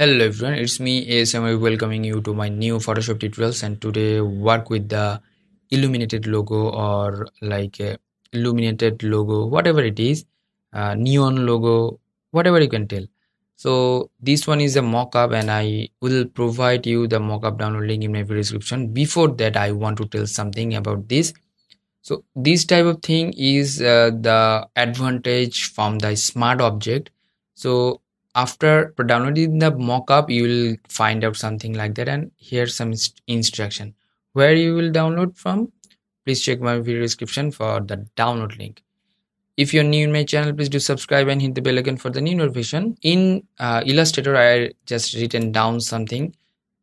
hello everyone. It's me ASM Arif welcoming you to my new photoshop tutorials. And today work with the illuminated logo or like illuminated logo whatever it is uh, neon logo whatever you can tell. So this one is a mock-up and i will provide you the mock-up download link in my video description. Before that i want to tell something about this. So this type of thing is uh, the advantage from the smart object. So after downloading the mockup you will find out something like that. And here's some instruction. Where you will download from? Please check my video description for the download link. If you're new in my channel please do subscribe and hit the bell icon for the new notification. In uh, illustrator i just written down something.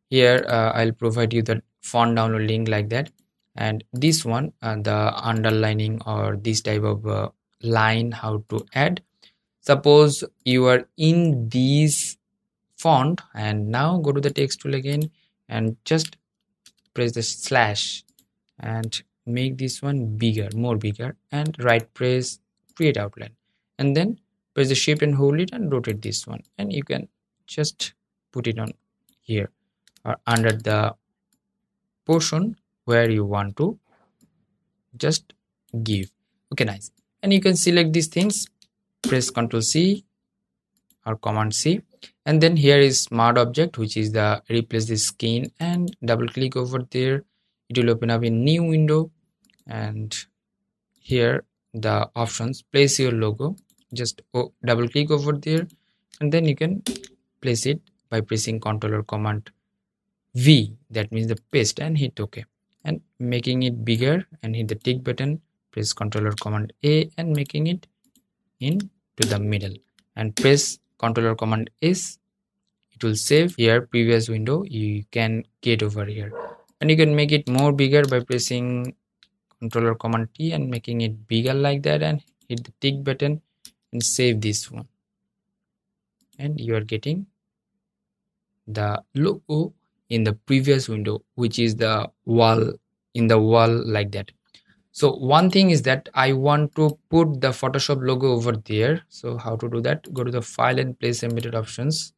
Here uh, i'll provide you the font download link like that. And this one uh, the underlining or this type of uh, line how to add suppose you are in this font and now go to the text tool again and just press the slash and make this one bigger more bigger and right press create outline. And then press the shape and hold it and rotate this one. And you can just put it on here or under the portion where you want to just give. Okay nice. And you can select these things press ctrl c or command c. And then here is smart object which is the replace the skin and double click over there. It will open up a new window. And here the options place your logo. Just double click over there. And then you can place it by pressing ctrl or command v. That means the paste and hit ok. And making it bigger and hit the tick button press ctrl or command a and making it in to the middle. And press ctrl or command s it will save here previous window. You can get over here. And you can make it more bigger by pressing ctrl or command t and making it bigger like that and hit the tick button and save this one. And you are getting the logo in the previous window which is the wall in the wall like that so one thing is that i want to put the photoshop logo over there. So how to do that? Go to the file and place embedded options.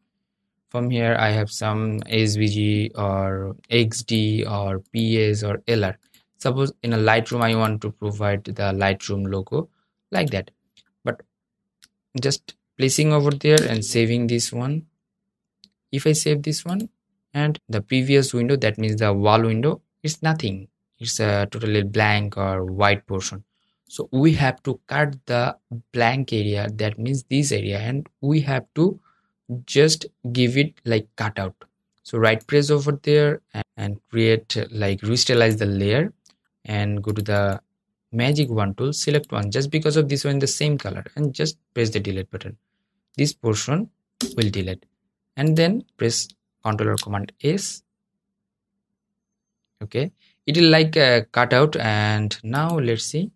From here i have some svg or xd or ps or lr suppose in a lightroom i want to provide the lightroom logo like that. But just placing over there and saving this one. If i save this one and the previous window that means the wall window is nothing it's a totally blank or white portion. So we have to cut the blank area. That means this area. And we have to just give it like cutout so right press over there and, and create like rasterize the layer and go to the magic wand tool select one just because of this one the same color. And just press the delete button. This portion will delete. And then press controller command s. Okay it will like uh, cut out and now let's see.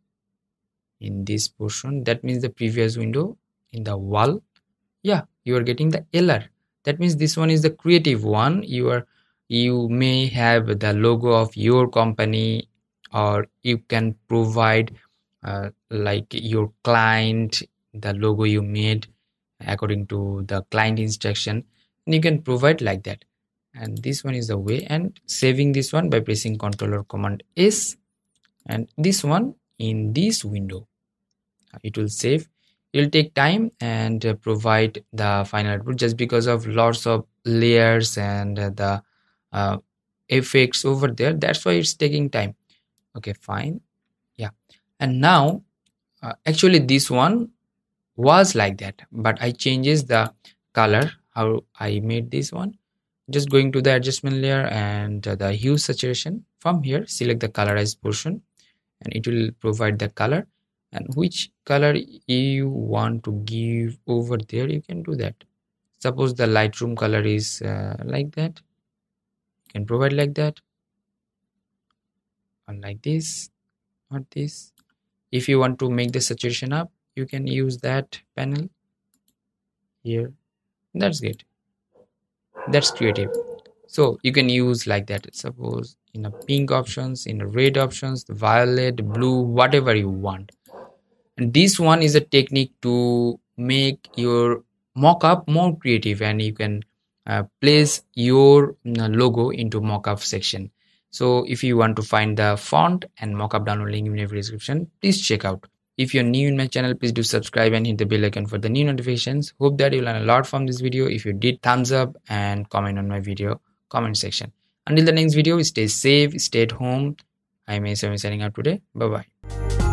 In this portion that means the previous window in the wall. Yeah you are getting the lr that means this one is the creative one. You are you may have the logo of your company or you can provide uh, like your client the logo you made according to the client instruction. You can provide like that and this one is the way. And saving this one by pressing controller command s. And this one in this window. It will save. It will take time and uh, provide the final output just because of lots of layers and uh, the uh, effects over there. That's why it's taking time. Okay fine. Yeah. And now uh, actually this one was like that but i changes the color how I made this one just going to the adjustment layer and the hue saturation. From here select the colorize portion and it will provide the color. And which color you want to give over there you can do that. Suppose the lightroom color is uh, like that. You can provide like that. Or like this or this. If you want to make the saturation up you can use that panel here. That's good that's creative. So you can use like that. Suppose in a pink options in a red options violet blue whatever you want. And this one is a technique to make your mock-up more creative and you can uh, place your mm, logo into mockup section. So if you want to find the font and mockup download link in the description please check out if you're new in my channel please do subscribe and hit the bell icon for the new notifications. Hope that you learn a lot from this video. If you did thumbs up and comment on my video comment section. Until the next video stay safe stay at home. I may be signing out today. Bye bye